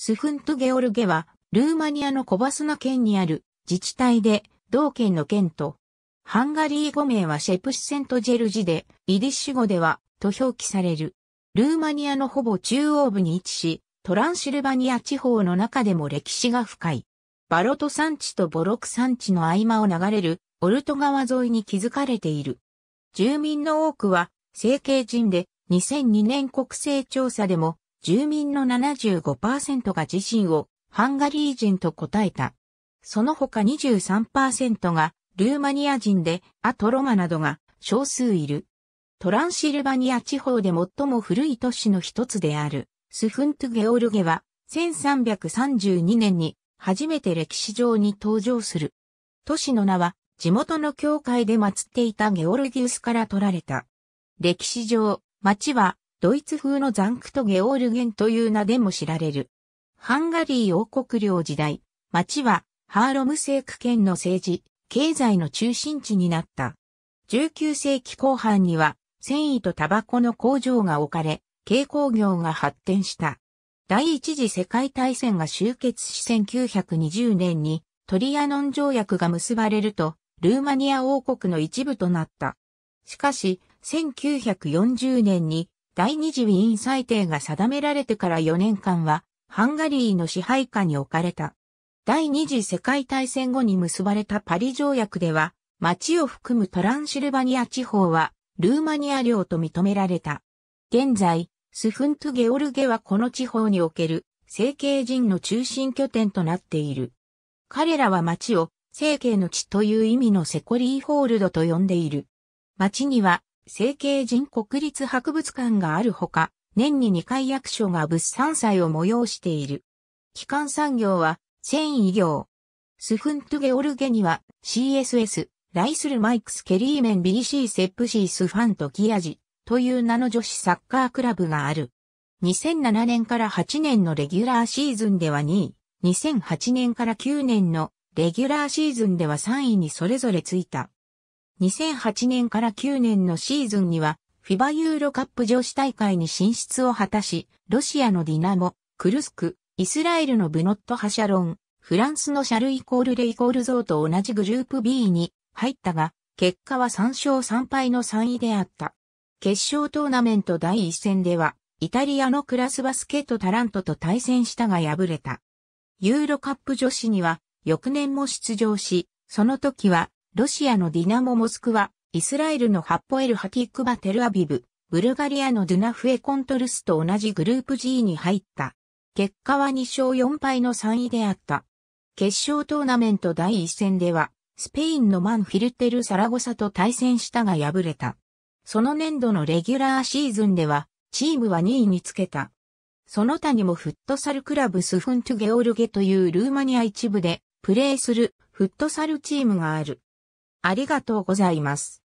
スフントゲオルゲは、ルーマニアのコバスナ県にある自治体で、同県の県と、ハンガリー語名はシェプシセントジェルジで、イディッシュ語では、と表記される。ルーマニアのほぼ中央部に位置し、トランシルバニア地方の中でも歴史が深い。バロト山地とボロク山地の合間を流れるオルト川沿いに築かれている。住民の多くは、成形人で、2002年国勢調査でも住民の75%が自身をハンガリー人と答えた。その他23%がルーマニア人で、あとロマなどが少数いる。トランシルバニア地方で最も古い都市の一つである、スフントゥゲオルゲは、1332年に初めて歴史上に登場する。都市の名は、地元の教会で祀っていたゲオルギウスから取られた。歴史上、町はドイツ風のザンクトゲオールゲンという名でも知られる。ハンガリー王国領時代、町はハーロム政区圏の政治、経済の中心地になった。19世紀後半には繊維とタバコの工場が置かれ、軽工業が発展した。第一次世界大戦が終結し1920年にトリアノン条約が結ばれると、ルーマニア王国の一部となった。しかし、1940年に第二次ウィーン裁定が定められてから4年間は、ハンガリーの支配下に置かれた。第二次世界大戦後に結ばれたパリ条約では、町を含むトランシルバニア地方は、ルーマニア領と認められた。現在、スフントゲオルゲはこの地方における、成形人の中心拠点となっている。彼らは町を、成形の地という意味のセコリーホールドと呼んでいる。町には、成形人国立博物館があるほか、年に2回役所が物産祭を催している。基幹産業は、繊維業。スフントゲオルゲには、CSS、ライスルマイクスケリーメン BC セップシースファントギアジという名の女子サッカークラブがある。2007年から8年のレギュラーシーズンでは2位、2008年から9年のレギュラーシーズンでは3位にそれぞれついた。2008年から9年のシーズンには、フィバユーロカップ女子大会に進出を果たし、ロシアのディナモ、クルスク、イスラエルのブノット・ハシャロン、フランスのシャルイコールレイコールゾーと同じグループ B に入ったが、結果は3勝3敗の3位であった。決勝トーナメント第1戦では、イタリアのクラスバスケットタラントと対戦したが敗れた。ユーロカップ女子には、翌年も出場し、その時はロシアのディナモ・モスクワ、イスラエルのハッポエル・ハティックバ・テルアビブ、ブルガリアのドゥナフエ・コントルスと同じグループ G に入った。結果は2勝4敗の3位であった。決勝トーナメント第1戦では、スペインのマンフィルテル・サラゴサと対戦したが敗れた。その年度のレギュラーシーズンでは、チームは2位につけた。その他にもフットサルクラブスフントゥゲオルゲというルーマニア一部でプレーするフットサルチームがある。ありがとうございます。